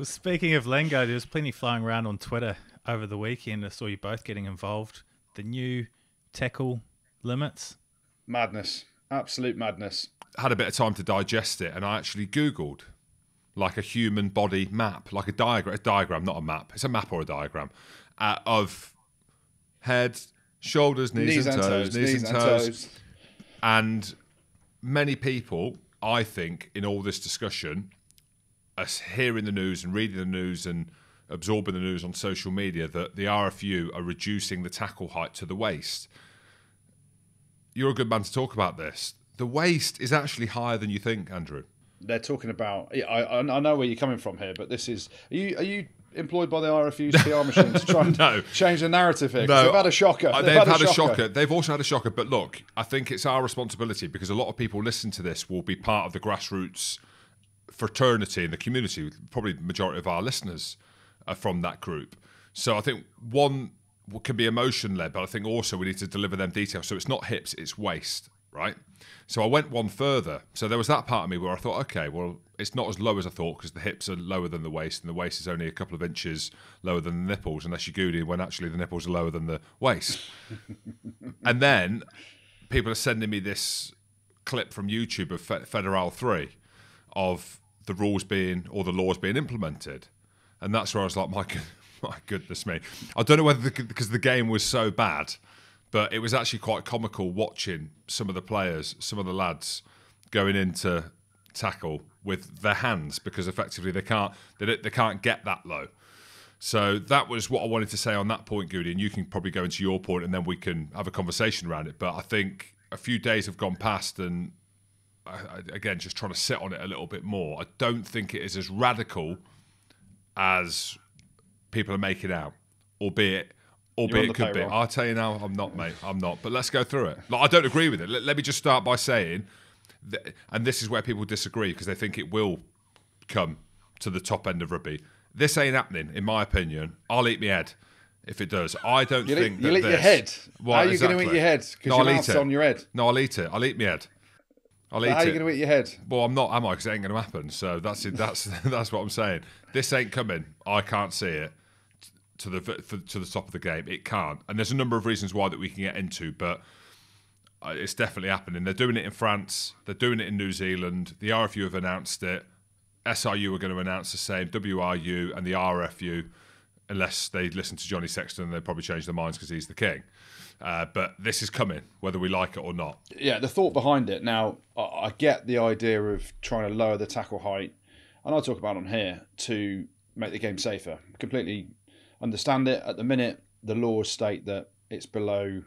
Well, speaking of Lengo, there was plenty flying around on Twitter over the weekend. I saw you both getting involved. The new tackle limits. Madness. Absolute madness. Had a bit of time to digest it, and I actually Googled like a human body map, like a diagram, a diagram, not a map. It's a map or a diagram uh, of head, shoulders, knees, Knees and, and toes, toes, knees, knees and and toes. toes. And many people, I think, in all this discussion, us hearing the news and reading the news and absorbing the news on social media, that the RFU are reducing the tackle height to the waist. You're a good man to talk about this. The waist is actually higher than you think, Andrew. They're talking about. yeah, I, I know where you're coming from here, but this is. Are you are you employed by the RFU's PR machine to try and No. change the narrative here? 'Cause they've had a shocker. Uh, They've, They've, had, a, shocker. They've also had a shocker. But look, I think it's our responsibility because a lot of people listen to this will be part of the grassroots fraternity in the community. Probably the majority of our listeners are from that group. So I think one can be emotion led, but I think also we need to deliver them details. So it's not hips, it's waist, right? So I went one further. So there was that part of me where I thought, okay, well, it's not as low as I thought because the hips are lower than the waist, and the waist is only a couple of inches lower than the nipples, unless you're goody when actually the nipples are lower than the waist. and then people are sending me this clip from YouTube of Fe- Federal 3 of the rules being or the laws being implemented. And that's where I was like, my, my goodness me. I don't know whether the, because the game was so bad, but it was actually quite comical watching some of the players, some of the lads going into tackle with their hands because effectively they can't they, they can't get that low. So that was what I wanted to say on that point, Goody, and you can probably go into your point and then we can have a conversation around it. But I think a few days have gone past and I, again, just trying to sit on it a little bit more. I don't think it is as radical as people are making out, albeit. Albeit it could be. I'll tell you now, I'm not, mate. I'm not. But let's go through it. Like, I don't agree with it. Let, let me just start by saying, that, and this is where people disagree because they think it will come to the top end of rugby. This ain't happening, in my opinion. I'll eat my head if it does. I don't You'll think eat, that you'll eat this, your head. Well, how are you going to eat your head? Because No, your mouth's it. on your head. No, I'll eat it. I'll eat my head. I'll eat How are you it. going to eat your head? Well, I'm not, am I? Because it ain't going to happen. So that's it. That's that's what I'm saying. This ain't coming. I can't see it to the for, to the top of the game. It can't. And there's a number of reasons why that we can get into, but uh, it's definitely happening. They're doing it in France. They're doing it in New Zealand. The RFU have announced it. SRU are going to announce the same. WRU and the RFU, unless they listen to Johnny Sexton, they'll probably change their minds because he's the king. Uh, but this is coming, whether we like it or not. yeah, the thought behind it. Now, I I get the idea of trying to lower the tackle height, and I'll talk about on here to make the game safer. Completely understand it. At the minute, the laws state that it's below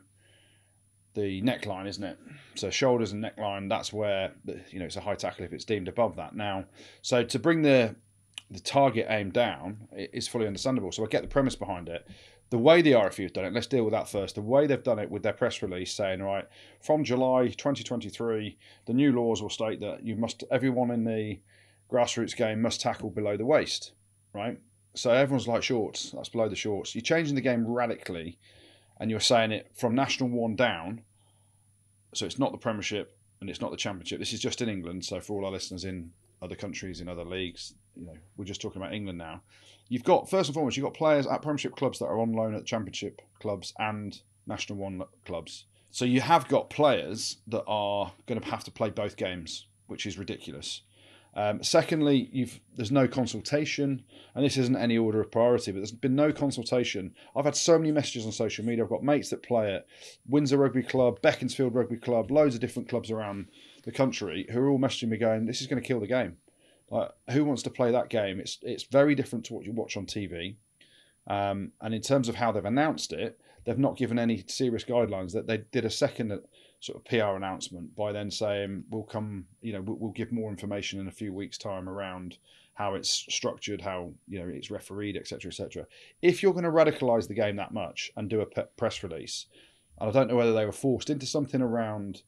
the neckline, isn't it? So shoulders and neckline, that's where you know it's a high tackle if it's deemed above that. Now, so to bring the the target aim down is fully understandable. So I get the premise behind it. The way the RFU have done it, let's deal with that first. The way they've done it with their press release saying, right, from July 2023, the new laws will state that you must everyone in the grassroots game must tackle below the waist, right? So everyone's like shorts, that's below the shorts. You're changing the game radically, and you're saying it from National One down. So it's not the Premiership and it's not the Championship. This is just in England. So for all our listeners in other countries, in other leagues, you know, we're just talking about England now. You've got first and foremost, you've got players at Premiership clubs that are on loan at Championship clubs and National One clubs. So you have got players that are going to have to play both games, which is ridiculous. Um, secondly, you've there's no consultation, and this isn't any order of priority, but there's been no consultation. I've had so many messages on social media. I've got mates that play at Windsor Rugby Club, Beaconsfield Rugby Club, loads of different clubs around the country who are all messaging me going, "This is going to kill the game." Like, who wants to play that game? It's it's very different to what you watch on TV. Um, and in terms of how they've announced it, they've not given any serious guidelines. That they did a second uh, sort of PR announcement by then saying we'll come, you know, we'll, give more information in a few weeks' time around how it's structured, how you know it's refereed, etc., etc. If you're going to radicalise the game that much and do a pe- press release, and I don't know whether they were forced into something around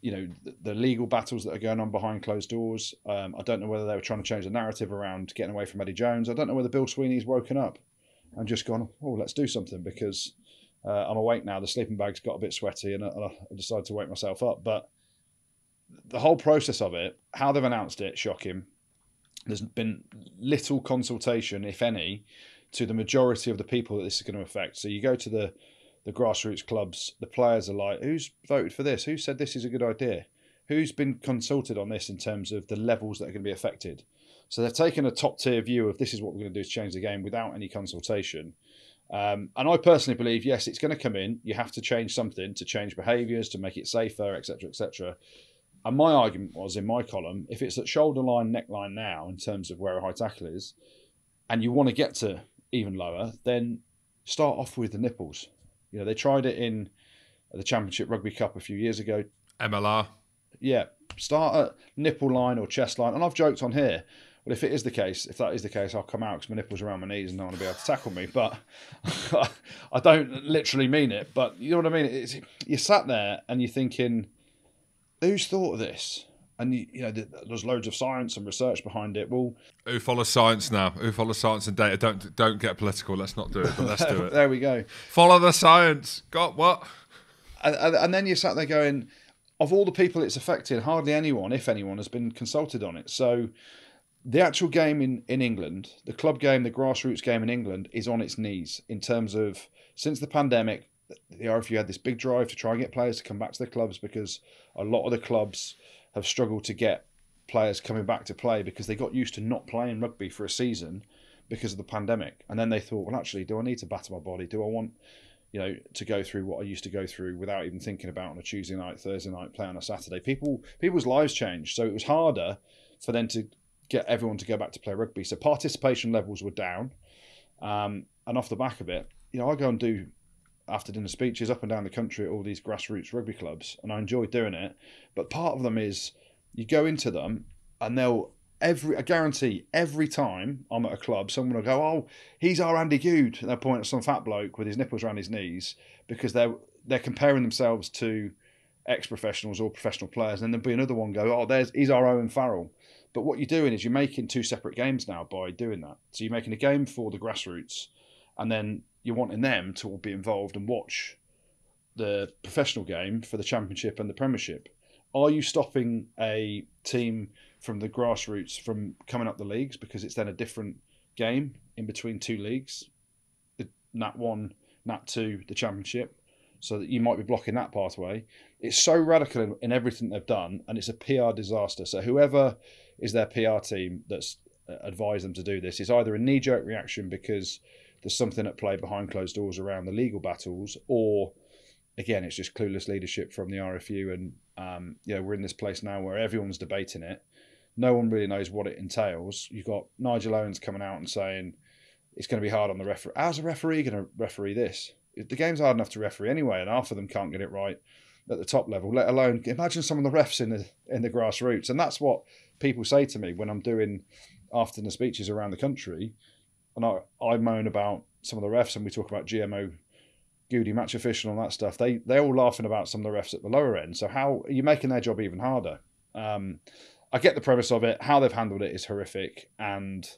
you know the, the legal battles that are going on behind closed doors. Um, I don't know whether they were trying to change the narrative around getting away from Eddie Jones. I don't know whether Bill Sweeney's woken up and just gone, oh, let's do something because uh, I'm awake now. The sleeping bag's got a bit sweaty, and I, and I decided to wake myself up. But the whole process of it, how they've announced it, shocking. there's been little consultation, if any, to the majority of the people that this is going to affect. So you go to the the grassroots clubs, the players are like, "Who's voted for this? Who said this is a good idea? Who's been consulted on this in terms of the levels that are going to be affected?" So they've taken a top tier view of this is what we're going to do to change the game without any consultation. Um, and I personally believe, yes, it's going to come in. You have to change something to change behaviours, to make it safer, etc., etc. And my argument was in my column, if it's at shoulder line, neckline now, in terms of where a high tackle is, and you want to get to even lower, then start off with the nipples. You know, they tried it in the Championship Rugby Cup a few years ago. MLR. Yeah, start at nipple line or chest line. And I've joked on here well, if it is the case, if that is the case, I'll come out because my nipples around my knees and no one will be able to tackle me. But I don't literally mean it. But you know what I mean? It's, you sat there and you're thinking, who's thought of this? And you, know, there's loads of science and research behind it. Well, who follows science now? Who follows science and data? Don't don't get political. Let's not do it. But let's do it. there we go. Follow the science. Got what? And, and then you sat there going, of all the people it's affected, hardly anyone, if anyone, has been consulted on it. So the actual game in, in England, the club game, the grassroots game in England, is on its knees in terms of since the pandemic, the RFU had this big drive to try and get players to come back to the clubs because a lot of the clubs have struggled to get players coming back to play because they got used to not playing rugby for a season because of the pandemic. And then they thought, well, actually, do I need to batter my body? Do I want, you know, to go through what I used to go through without even thinking about on a Tuesday night, Thursday night, play on a Saturday? People, people's lives changed, so it was harder for them to get everyone to go back to play rugby. So participation levels were down, um, and off the back of it, you know, I go and do after dinner speeches up and down the country at all these grassroots rugby clubs, and I enjoy doing it. But part of them is you go into them and they'll every I guarantee every time I'm at a club, someone will go, "Oh, he's our Andy Goode," and they'll point at some fat bloke with his nipples around his knees because they're they're comparing themselves to ex-professionals or professional players, and then there'll be another one go, "Oh, there's he's our Owen Farrell." But what you're doing is you're making two separate games now by doing that. So you're making a game for the grassroots, and then you're wanting them to be involved and watch the professional game for the championship and the premiership. Are you stopping a team from the grassroots from coming up the leagues because it's then a different game in between two leagues, the Nat one, Nat two, the championship, so that you might be blocking that pathway. It's so radical in, in everything they've done, and it's a PR disaster. So whoever is their PR team that's uh, advised them to do this. is either a knee jerk reaction because there's something at play behind closed doors around the legal battles, or again, it's just clueless leadership from the RFU. And um, you know, we're in this place now where everyone's debating it. No one really knows what it entails. You've got Nigel Owens coming out and saying it's going to be hard on the referee. How's a referee going to referee this? The game's hard enough to referee anyway, and half of them can't get it right at the top level. Let alone imagine some of the refs in the in the grassroots, and that's what people say to me when I'm doing afternoon speeches around the country, and I, I moan about some of the refs and we talk about GMO Goody match official and all that stuff, they they're all laughing about some of the refs at the lower end. So how are you making their job even harder? Um, I get the premise of it. How they've handled it is horrific, and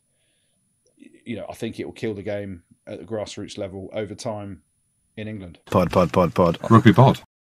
you know I think it will kill the game at the grassroots level over time in England. Pod, pod, pod, pod. Rugby pod.